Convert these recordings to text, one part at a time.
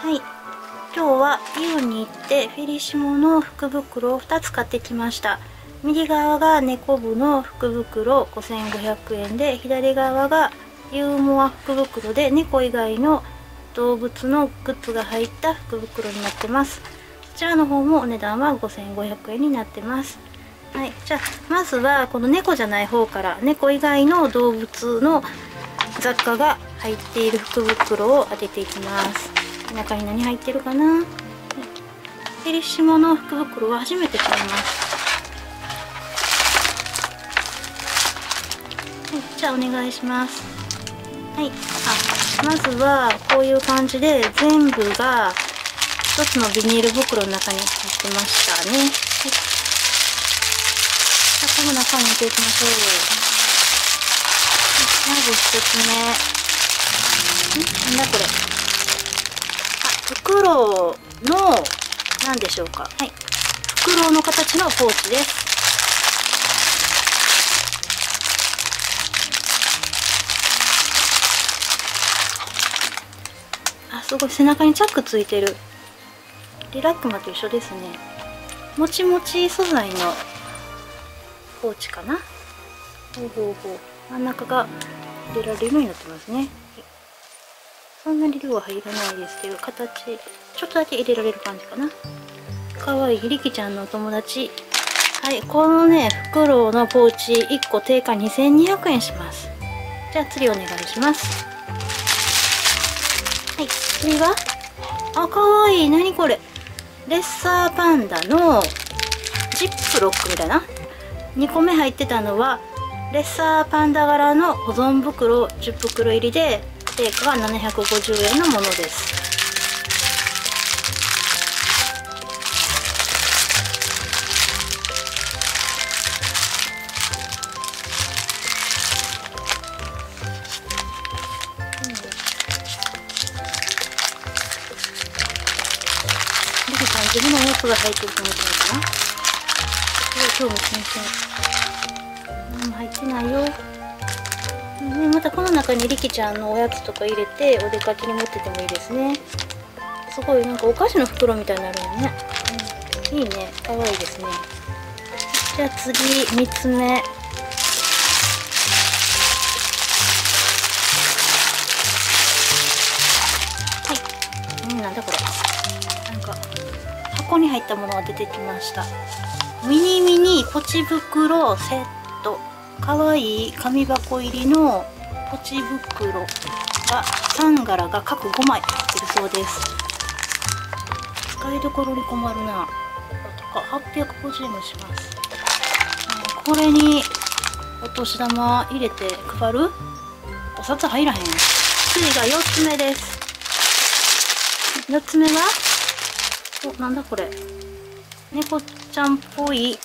はい。今日はイオンに行ってフェリシモの福袋を2つ買ってきました。右側が猫部の福袋5500円で左側がユーモア福袋で猫以外の動物のグッズが入った福袋になってます。こちらの方もお値段は5500円になってます。はい。じゃあまずはこの猫じゃない方から猫以外の動物の雑貨が入っている福袋を当てていきます。中に何入ってるかな？ペリシモの福袋は初めて買います。はい、じゃあお願いします。はいあまずはこういう感じで全部が一つのビニール袋の中に入ってましたね、はい、じゃあこの中に入れていきましょう。まず一つ目。ん？なんだこれ？袋の何でしょうか。はい。袋の形のポーチです。あすごい背中にチャックついてる。リラックマと一緒ですね。もちもち素材のポーチかな。ほうほうほう。真ん中が入れられるようになってますねそんなに量は入らないですけど形ちょっとだけ入れられる感じかな。かわいいりきちゃんのお友達。はいこのね袋のポーチ1個定価2200円します。じゃあ次お願いします。はい次は？あかわい。い何これ？レッサーパンダのジップロックみたいな？2個目入ってたのはレッサーパンダ柄の保存袋10袋入りで定価が750円のものです。自分のやつが入ってると思ってるかな？今日も先生何も入ってないよ。ね、またこの中にりきちゃんのおやつとか入れてお出かけに持っててもいいですね。すごいなんかお菓子の袋みたいになるよね、うん、いいね。かわいいですね。じゃあ次3つ目。はい。うんなんだこれ。なんか箱に入ったものが出てきました。ミニミニポチ袋セットかわいい紙箱入りのポチ袋が3柄が各5枚入ってるそうです。使いどころに困るな。とか850円もします。これにお年玉入れて配る？お札入らへん。次が4つ目です。4つ目は？おなんだこれ。猫ちゃんっぽい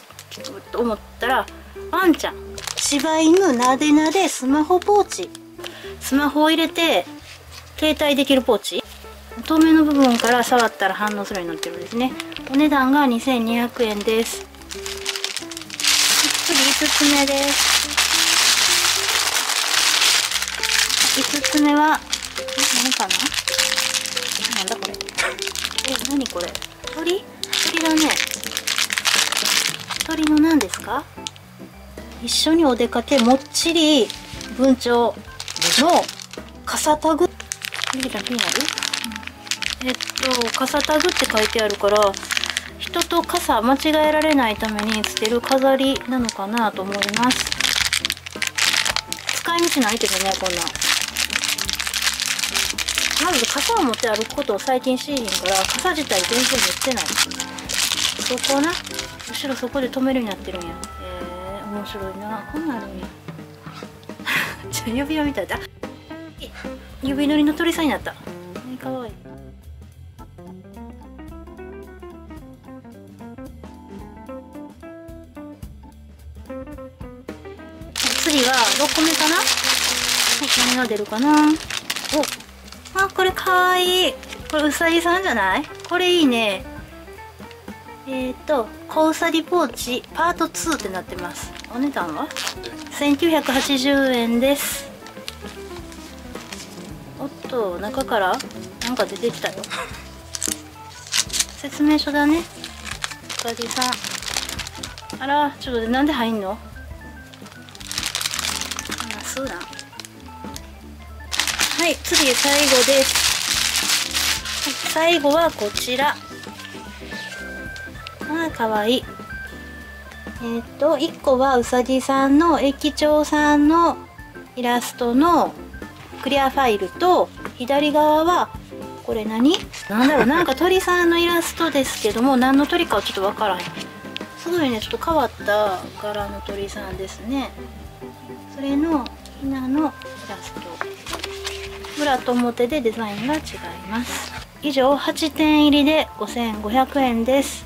と思ったらワンちゃん。柴犬なでなでスマホポーチ。スマホを入れて携帯できるポーチ。透明の部分から触ったら反応するようになってるんですね。お値段が2200円です。次5つ目です。5つ目は何かな？なんだこれ？え何これ？鳥？鳥だね。鳥の何ですか？一緒にお出かけもっちり文鳥の傘タグ。気になる、えっと傘タグって書いてあるから人と傘間違えられないためにつける飾りなのかなと思います。使い道ないけどねこんなん。まず傘を持って歩くことを最近しいひんから傘自体全然持ってない。そこな。後ろそこで止めるようになってるんや。えー、面白いな。こんなんあるんや。ちょ指輪みたいだ。指のりの鳥さんになった。かわいい。次は6個目かな。はい何が出るかな。おあこれかわいい。これうさぎさんじゃない？これいいね。えっ、ー、と小うさぎポーチパート2ってなってます。お値段は？1980円です。おっと中からなんか出てきたよ。説明書だね。おかじさん。あらちょっとなんで入んの？あそうだ。はい次最後です、はい、最後はこちら。あかわいい。えっ、と1個はうさぎさんの駅長さんのイラストのクリアファイルと左側はこれ何？なんだろうなんか鳥さんのイラストですけども何の鳥かはちょっとわからへん。すごいねちょっと変わった柄の鳥さんですね。それのひなのイラスト。裏と表でデザインが違います。以上8点入りで5500円です。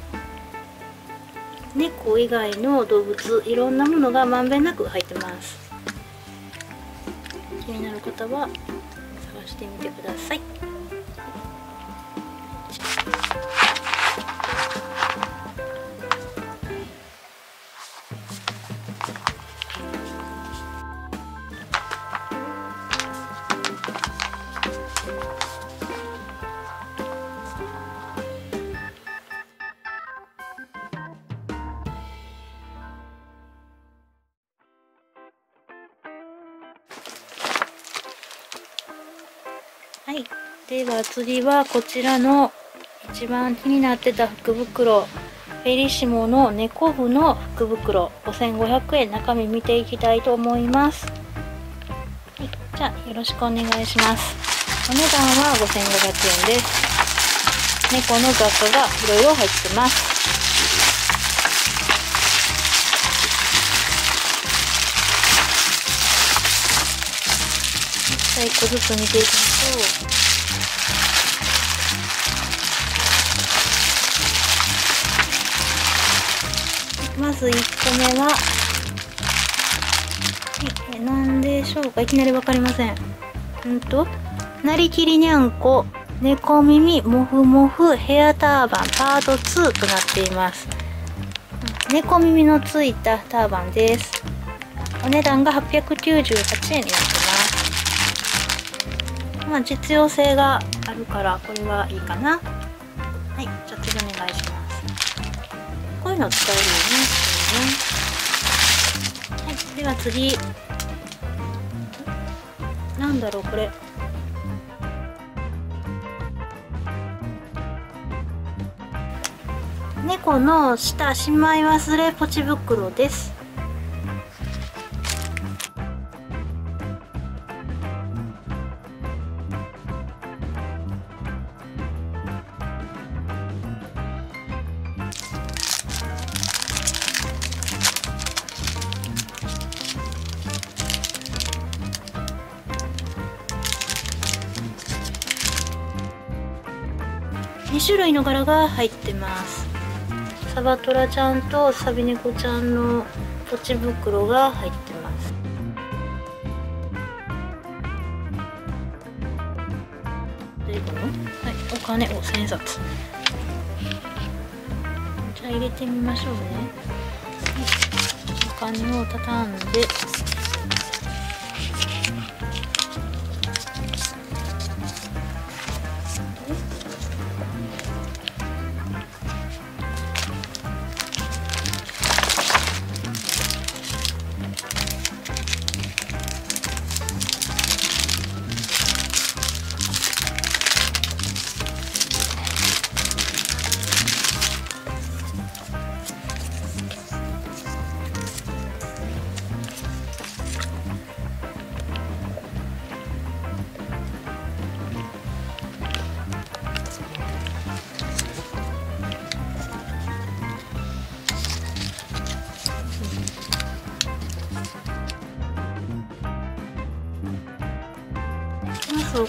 猫以外の動物いろんなものがまんべんなく入ってます。気になる方は探してみてください。はい。では次はこちらの一番気になってた福袋。フェリシモの猫部の福袋。5500円。中身見ていきたいと思います、はい、じゃあよろしくお願いします。お値段は5500円です。猫の雑貨がいろいろ入ってます。個ずつ見ていきましょうまず1個目は、はい、何でしょうか？いきなり分かりません。うんとなりきりにゃんこ猫耳もふもふヘアターバンパート2となっています。猫耳のついたターバンです。お値段が898円になっまあ実用性があるからこれはいいかな。はいじゃあ次お願いします。こういうの使えるよね。はいでは次。なんだろうこれ。猫の下しまい忘れポチ袋です。2種類の柄が入ってます。サバトラちゃんとサビネコちゃんのポチ袋が入ってます。出てくるのはいお金お千円札じゃあ入れてみましょうね、はい、お金を畳んで。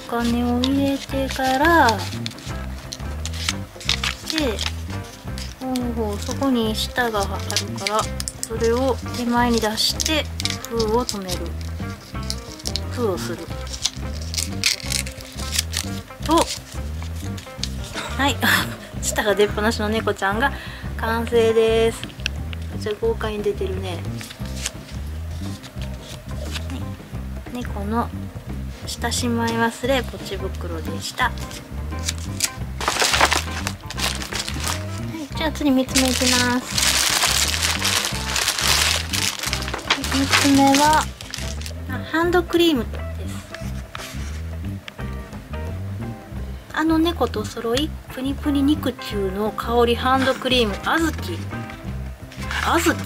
金を入れてからでほうほうそこに舌があるからそれを手前に出して封を止める。封をする。とはい。舌が出っ放しの猫ちゃんが完成です。めっちゃ豪華に出てるね、はい、猫のしたしまい忘れポチ袋でした、はい、じゃあ次3つ目いきます。3つ目はハンドクリームです。あの猫と揃いプニプニ肉球の香りハンドクリームあずき。あずき？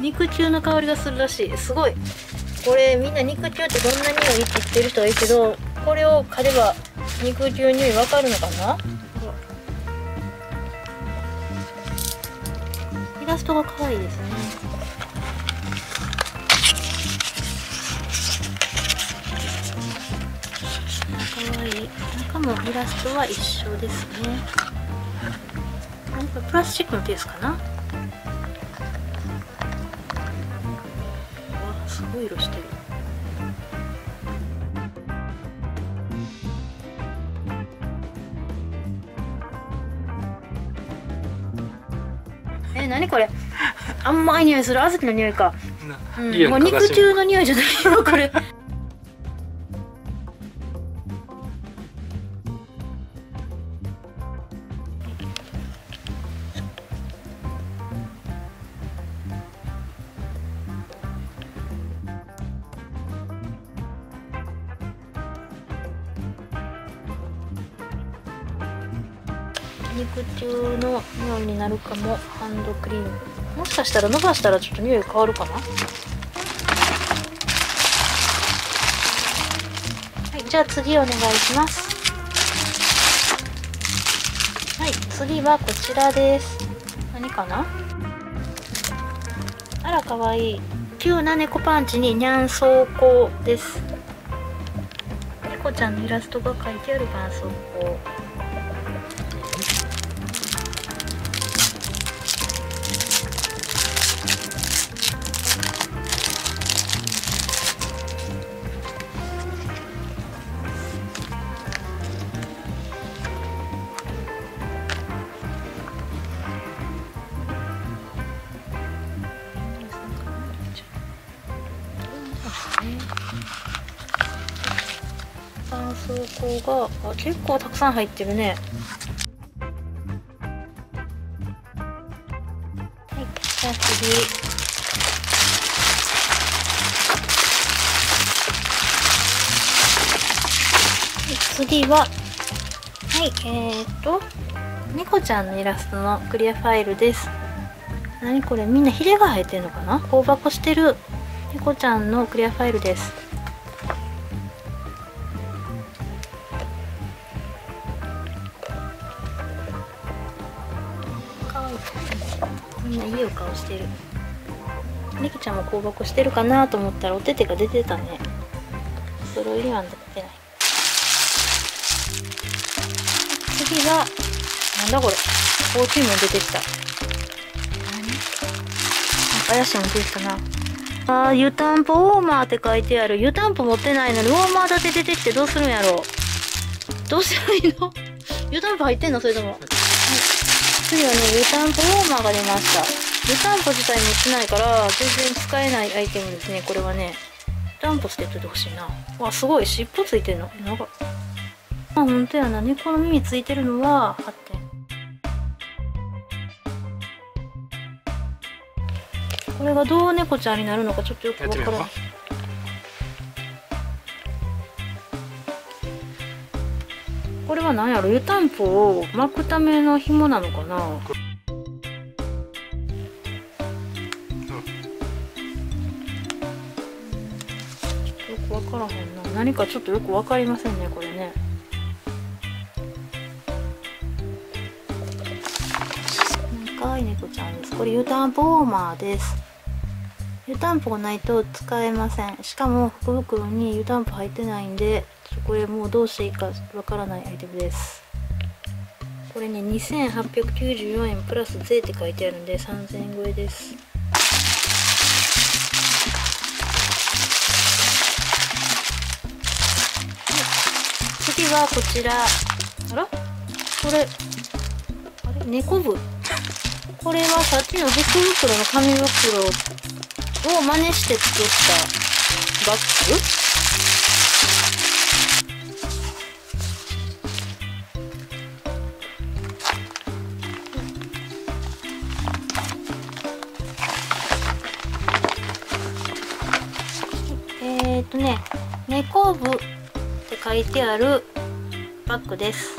肉球の香りがするらしい。すごい。これみんな肉中ってどんな匂いって言ってる人はいるけどこれを嗅げば肉中匂いわかるのかな？イラストが可愛いですね。可愛い。中もイラストは一緒ですね。なんかプラスチックのケースかな？わすごい色してる。え、なにこれ？甘い匂いする？小豆の匂いか、うん、もう肉汁の匂いじゃないよこれもハンドクリーム。もしかしたら伸ばしたらちょっと匂い変わるかな？はいじゃあ次お願いします。はい次はこちらです。何かな？あらかわいい。急な猫パンチににゃんそうこうです。猫ちゃんのイラストが描いてある絆創膏結構たくさん入ってるね。はいじゃあ次。次ははいえー、っと猫ちゃんのイラストのクリアファイルです。何これみんなヒレが生えてるのかな？香箱してる猫ちゃんのクリアファイルです。顔してる。猫ちゃんも香箱してるかなと思ったらお手手が出てたね。それには出てない。次はなんだこれ。大きいもん出てきた。何？なんか怪しいもん出てきたな。あー湯たんぽウォーマーって書いてある。湯たんぽ持ってないのにウォーマーだけ出てきてどうするんやろう。どうしたらいいの？湯たんぽ入ってんの？それとも、次はね湯たんぽウォーマーが出ました。湯たんぽ自体持ってないから全然使えないアイテムですね。これはね湯たんぽ捨てといてほしいな。わすごい尻尾ついてんの。なんかあ本当やな。猫の耳ついてるのは8点これがどう猫ちゃんになるのかちょっとよくわからないこれは何やろ？湯たんぽを巻くための紐なのかな？よくわからへんな。何かちょっとよくわかりませんねこれね。可愛い猫ちゃんです。これ湯たんぽウォーマーです。湯たんぽがないと使えません。しかも福袋に湯たんぽ入ってないんで。これもうどうしていいかわからないアイテムです。これね2894円プラス税って書いてあるんで3000円超えです。次はこちら。あら？これあれ猫部。これはさっきの福袋の紙袋を真似して作ったバッグ？とね猫部って書いてあるバッグです。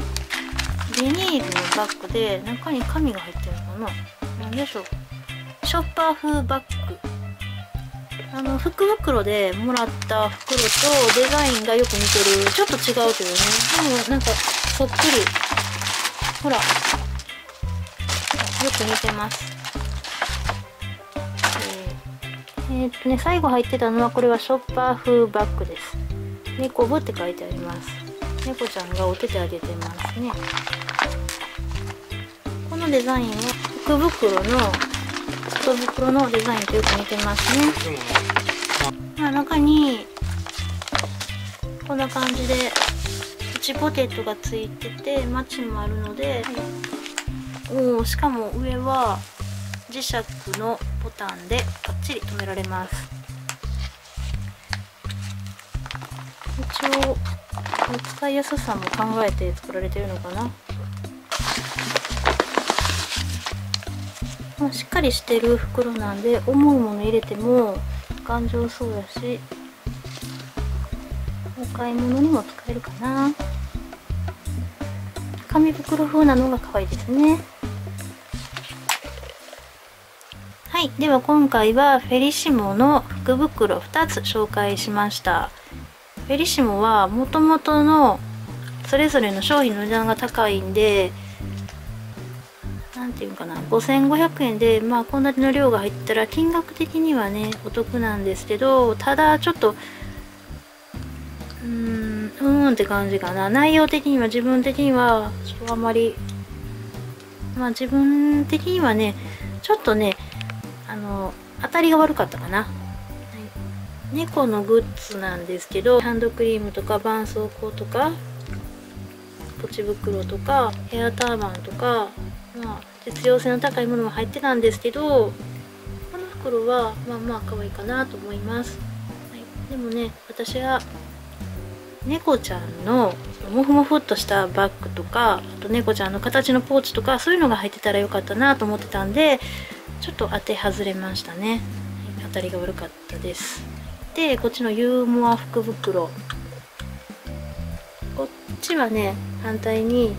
ビニールのバッグで中に紙が入ってるのかな。何でしょう。ショッパー風バッグ。あの福袋でもらった袋とデザインがよく似てる。ちょっと違うけどね。でもなんかそっくり。ほら。よく似てます。えー、っとね最後入ってたのはこれはショッパー風バッグです。猫部って書いてあります。猫ちゃんがお手手あげてますね。このデザインは福袋の外袋のデザインとよく似てますね、まあ、中にこんな感じで内ポケットがついててマチもあるので、おおしかも上は磁石のボタンでバッチリ止められます。一応使いやすさも考えて作られてるのかな。まあ、しっかりしてる袋なんで重いもの入れても頑丈そうやしお買い物にも使えるかな。紙袋風なのが可愛いですね。はいでは今回はフェリシモの福袋2つ紹介しました。フェリシモはもともとのそれぞれの商品の値段が高いんで何ていうかな5500円でまあこんだけの量が入ったら金額的にはねお得なんですけどただちょっとうーんうーんって感じかな。内容的には自分的にはちょっとあんまりまあ自分的にはねちょっとね当たりが悪かったかな、はい、猫のグッズなんですけどハンドクリームとか絆創膏とかポチ袋とかヘアターバンとかまあ実用性の高いものも入ってたんですけどこの袋はまあまあ可愛いかなと思います、はい、でもね私は猫ちゃんのモフモフっとしたバッグとかあと猫ちゃんの形のポーチとかそういうのが入ってたらよかったなと思ってたんでちょっと当て外れましたね、当たりが悪かったです。でこっちのユーモア福袋。こっちはね反対に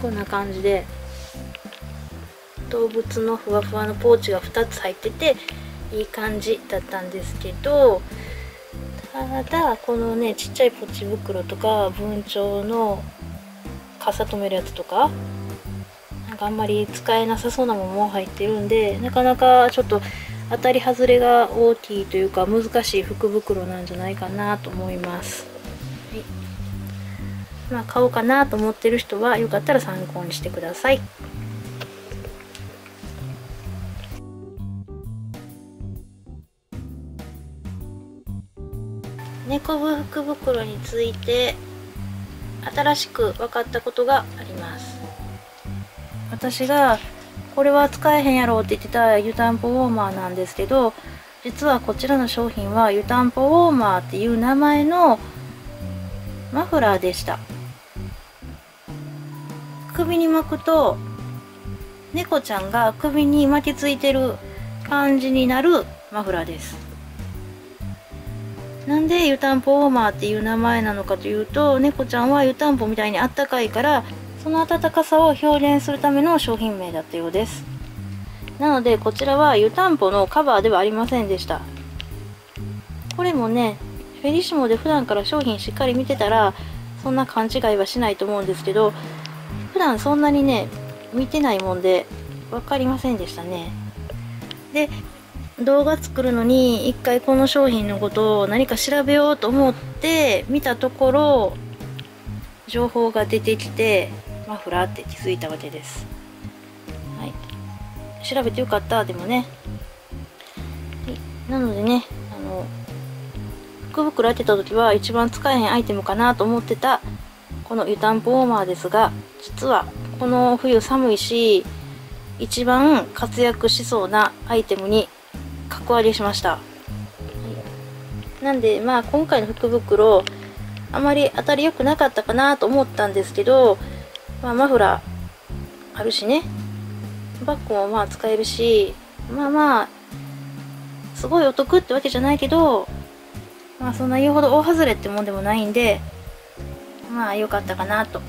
こんな感じで動物のふわふわのポーチが2つ入ってていい感じだったんですけどただこのねちっちゃいポチ袋とか文鳥の傘止めるやつとかかあんまり使えなさそうなものも入ってるんでなかなかちょっと当たり外れが大きいというか難しい福袋なんじゃないかなと思います。はいまあ、買おうかなと思ってる人はよかったら参考にしてください。猫部福袋について新しく分かったことが私がこれは使えへんやろって言ってた湯たんぽウォーマーなんですけど実はこちらの商品は湯たんぽウォーマーっていう名前のマフラーでした。首に巻くと猫ちゃんが首に巻きついてる感じになるマフラーです。なんで湯たんぽウォーマーっていう名前なのかというと猫ちゃんは湯たんぽみたいにあったかいからその暖かさを表現するための商品名だったようです。なのでこちらは湯たんぽのカバーではありませんでした。これもねフェリシモで普段から商品しっかり見てたらそんな勘違いはしないと思うんですけど普段そんなにね見てないもんで分かりませんでしたね。で動画作るのに一回この商品のことを何か調べようと思って見たところ情報が出てきてマフラーって気づいたわけです、はい、調べてよかった。でもね、なのでねあの福袋当てた時は一番使えへんアイテムかなと思ってたこの湯たんぽウォーマーですが実はこの冬寒いし一番活躍しそうなアイテムに格割りしました、なんでまあ今回の福袋あまり当たり良くなかったかなと思ったんですけど、まあ、マフラー。あるしね。バッグもまあ使えるしまあまあすごいお得ってわけじゃないけどまあそんな言うほど大外れってもんでもないんでまあ良かったかなと。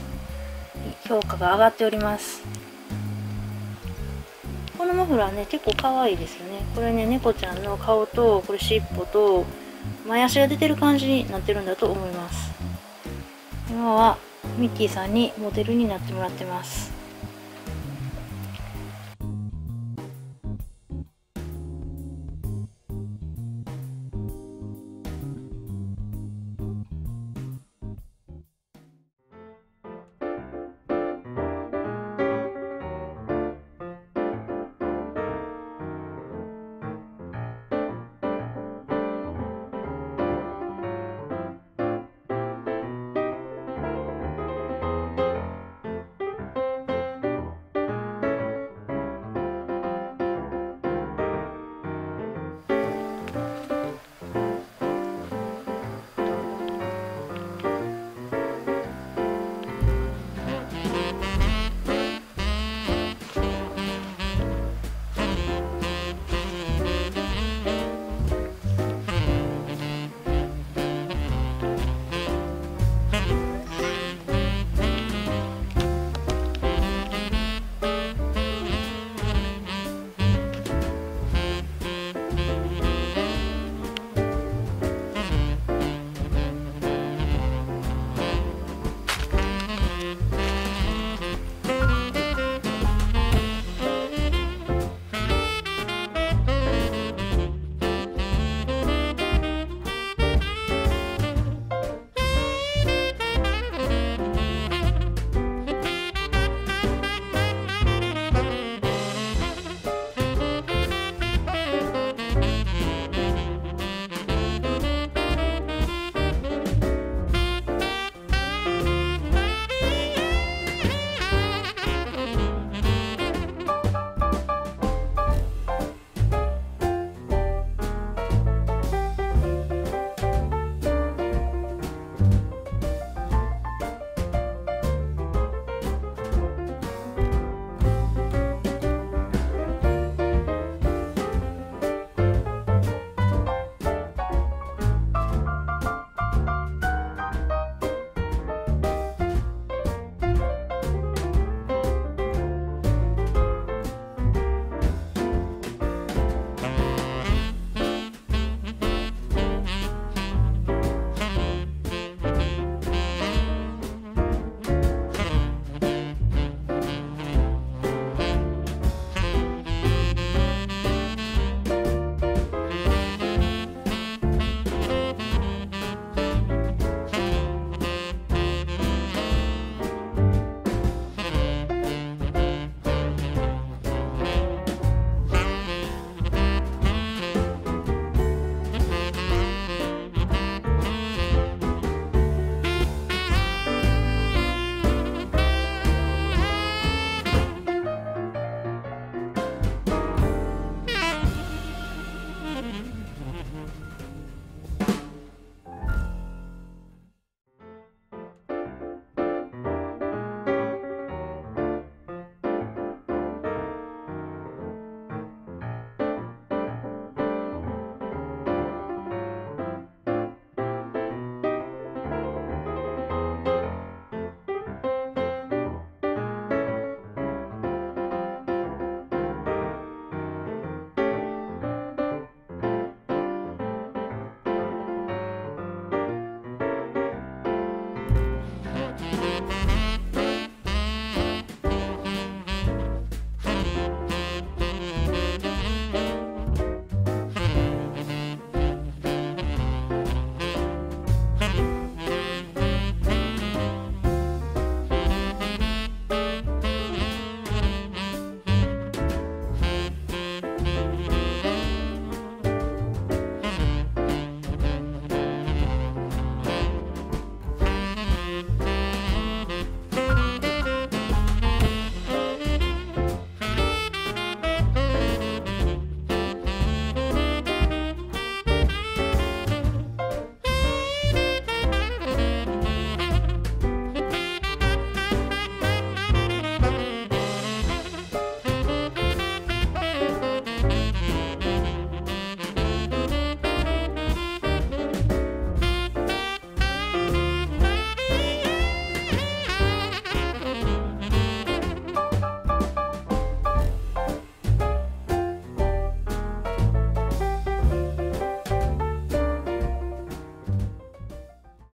評価が上がっております。このマフラーね結構可愛いですよね。これね猫ちゃんの顔とこれ尻尾と前足が出てる感じになってるんだと思います。今はミッキーさんにモデルになってもらってます。